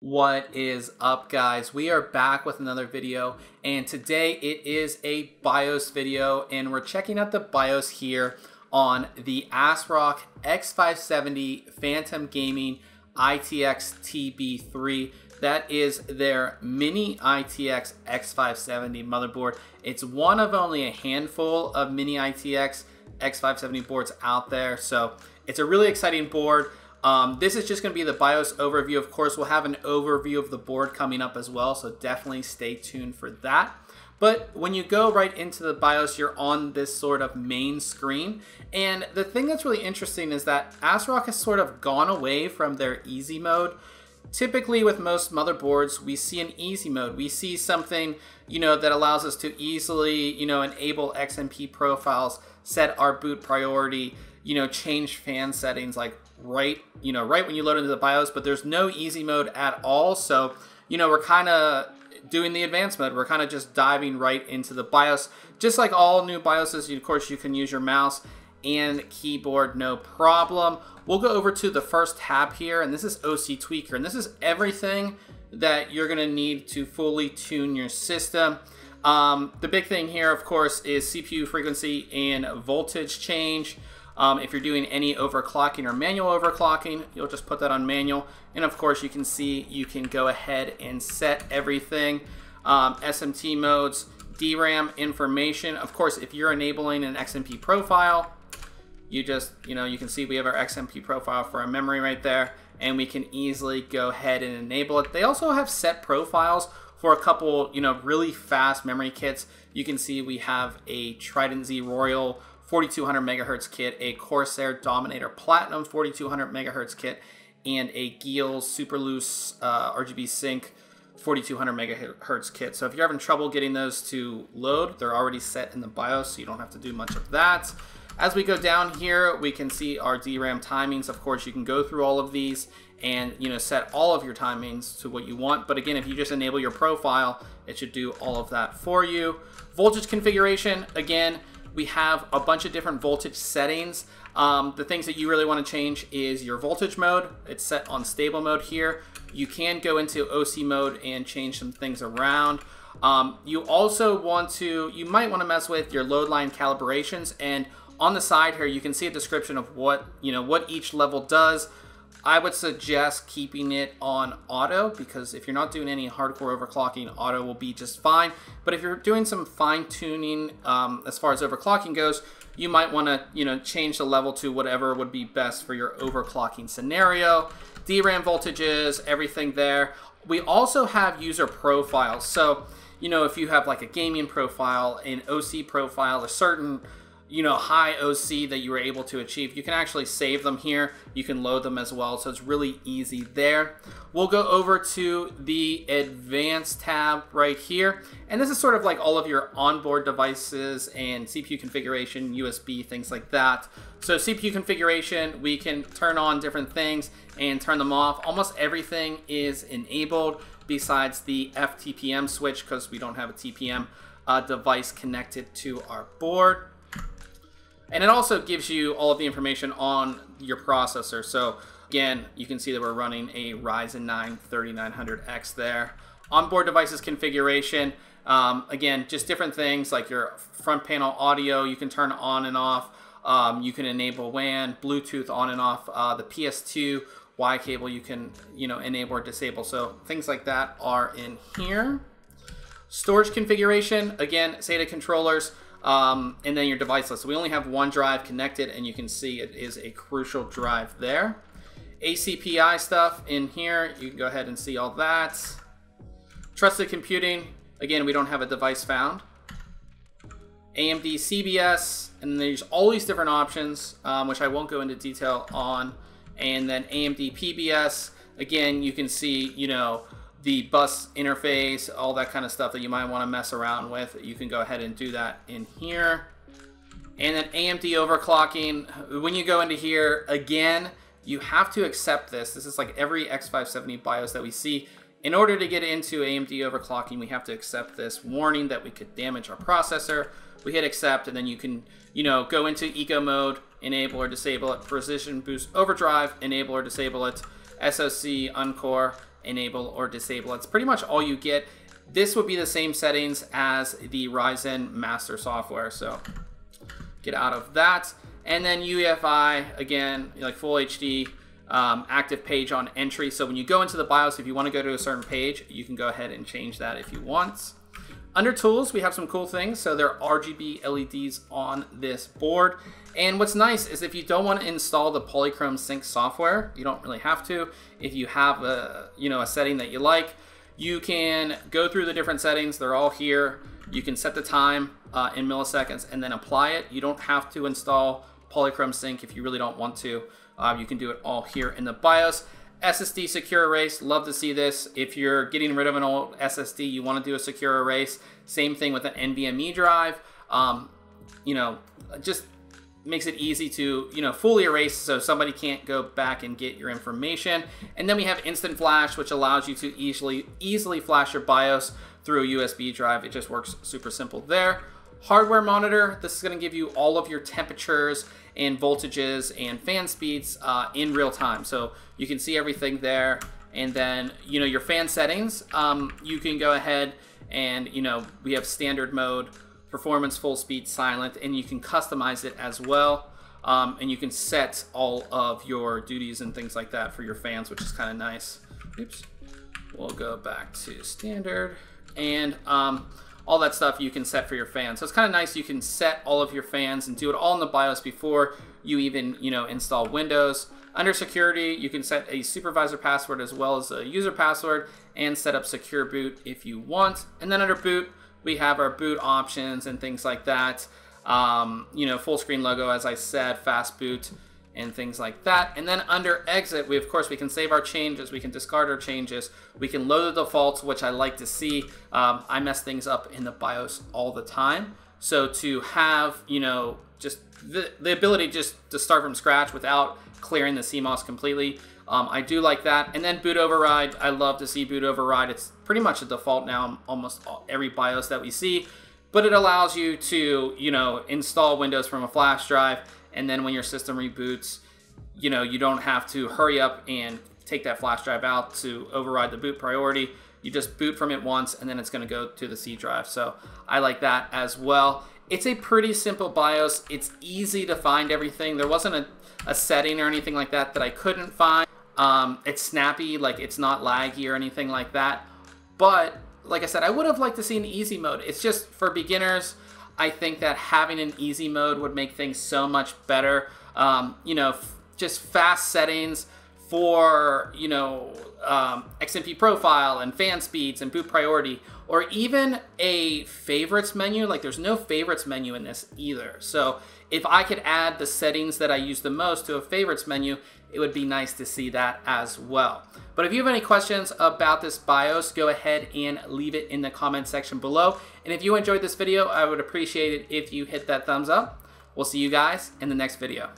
What is up guys? We are back with another video and today it is a BIOS video and we're checking out the BIOS here on the ASRock X570 Phantom Gaming ITX TB3. That is their mini ITX X570 motherboard. It's one of only a handful of mini ITX X570 boards out there so it's a really exciting board. Um, this is just going to be the BIOS overview. Of course, we'll have an overview of the board coming up as well, so definitely stay tuned for that. But when you go right into the BIOS, you're on this sort of main screen. And the thing that's really interesting is that ASRock has sort of gone away from their easy mode. Typically with most motherboards, we see an easy mode. We see something, you know, that allows us to easily, you know, enable XMP profiles, set our boot priority, you know, change fan settings like right, you know, right when you load into the BIOS, but there's no easy mode at all. So, you know, we're kind of doing the advanced mode. We're kind of just diving right into the BIOS. Just like all new BIOSes, of course, you can use your mouse and keyboard, no problem. We'll go over to the first tab here, and this is OC Tweaker, and this is everything that you're gonna need to fully tune your system. Um, the big thing here, of course, is CPU frequency and voltage change. Um, if you're doing any overclocking or manual overclocking, you'll just put that on manual. And of course, you can see you can go ahead and set everything. Um, SMT modes, DRAM information. Of course, if you're enabling an XMP profile, you just, you know, you can see we have our XMP profile for our memory right there, and we can easily go ahead and enable it. They also have set profiles for a couple, you know, really fast memory kits. You can see we have a Trident Z Royal 4200 megahertz kit, a Corsair Dominator Platinum 4200 megahertz kit, and a GeIL Super Luce uh, RGB Sync 4200 megahertz kit. So if you're having trouble getting those to load, they're already set in the BIOS, so you don't have to do much of that. As we go down here, we can see our DRAM timings. Of course, you can go through all of these and you know set all of your timings to what you want. But again, if you just enable your profile, it should do all of that for you. Voltage configuration, again, we have a bunch of different voltage settings. Um, the things that you really want to change is your voltage mode. It's set on stable mode here. You can go into OC mode and change some things around. Um, you also want to, you might want to mess with your load line calibrations and on the side here you can see a description of what, you know, what each level does. I would suggest keeping it on auto because if you're not doing any hardcore overclocking, auto will be just fine. But if you're doing some fine tuning um, as far as overclocking goes, you might want to you know change the level to whatever would be best for your overclocking scenario. DRAM voltages, everything there. We also have user profiles. So, you know, if you have like a gaming profile, an OC profile, a certain you know, high OC that you were able to achieve. You can actually save them here. You can load them as well, so it's really easy there. We'll go over to the advanced tab right here. And this is sort of like all of your onboard devices and CPU configuration, USB, things like that. So CPU configuration, we can turn on different things and turn them off. Almost everything is enabled besides the FTPM switch because we don't have a TPM uh, device connected to our board. And it also gives you all of the information on your processor. So again, you can see that we're running a Ryzen 9 3900X there. Onboard devices configuration, um, again, just different things like your front panel audio, you can turn on and off. Um, you can enable WAN, Bluetooth on and off. Uh, the PS2 Y cable you can you know enable or disable. So things like that are in here. Storage configuration, again, SATA controllers um, and then your device list. So we only have one drive connected and you can see it is a crucial drive there. ACPI stuff in here, you can go ahead and see all that. Trusted computing, again, we don't have a device found. AMD CBS, and there's all these different options, um, which I won't go into detail on. And then AMD PBS, again, you can see, you know, the bus interface, all that kind of stuff that you might want to mess around with, you can go ahead and do that in here. And then AMD overclocking, when you go into here, again, you have to accept this. This is like every X570 BIOS that we see. In order to get into AMD overclocking, we have to accept this warning that we could damage our processor. We hit accept, and then you can, you know, go into eco mode, enable or disable it, precision boost overdrive, enable or disable it, SoC, Uncore, enable or disable. It's pretty much all you get. This would be the same settings as the Ryzen master software. So get out of that. And then UEFI, again, like full HD, um, active page on entry. So when you go into the BIOS, if you want to go to a certain page, you can go ahead and change that if you want. Under tools, we have some cool things. So there are RGB LEDs on this board. And what's nice is if you don't want to install the Polychrome Sync software, you don't really have to. If you have a, you know, a setting that you like, you can go through the different settings. They're all here. You can set the time uh, in milliseconds and then apply it. You don't have to install Polychrome Sync if you really don't want to. Uh, you can do it all here in the BIOS. SSD secure erase, love to see this. If you're getting rid of an old SSD, you want to do a secure erase. Same thing with an NVMe drive. Um, you know, just makes it easy to, you know, fully erase so somebody can't go back and get your information. And then we have Instant Flash, which allows you to easily easily flash your BIOS through a USB drive. It just works super simple there. Hardware monitor, this is going to give you all of your temperatures and voltages and fan speeds uh, in real time. So you can see everything there. And then, you know, your fan settings, um, you can go ahead and, you know, we have standard mode, performance, full speed, silent, and you can customize it as well. Um, and you can set all of your duties and things like that for your fans, which is kind of nice. Oops. We'll go back to standard. And um, all that stuff you can set for your fans. So it's kind of nice you can set all of your fans and do it all in the BIOS before you even, you know, install Windows. Under security, you can set a supervisor password as well as a user password and set up secure boot if you want. And then under boot, we have our boot options and things like that. Um, you know, full screen logo, as I said, fast boot, and things like that. And then under exit, we of course we can save our changes, we can discard our changes, we can load the defaults, which I like to see. Um, I mess things up in the BIOS all the time. So to have, you know, just the, the ability just to start from scratch without clearing the CMOS completely, um, I do like that. And then boot override, I love to see boot override. It's pretty much a default now, almost every BIOS that we see. But it allows you to, you know, install Windows from a flash drive and then when your system reboots, you know, you don't have to hurry up and take that flash drive out to override the boot priority. You just boot from it once and then it's going to go to the C drive. So I like that as well. It's a pretty simple BIOS. It's easy to find everything. There wasn't a, a setting or anything like that that I couldn't find. Um, it's snappy, like it's not laggy or anything like that. But like I said, I would have liked to see an easy mode. It's just for beginners I think that having an easy mode would make things so much better. Um, you know, just fast settings for, you know, um, XMP profile and fan speeds and boot priority, or even a favorites menu. Like there's no favorites menu in this either. So if I could add the settings that I use the most to a favorites menu, it would be nice to see that as well. But if you have any questions about this BIOS, go ahead and leave it in the comment section below. And if you enjoyed this video, I would appreciate it if you hit that thumbs up. We'll see you guys in the next video.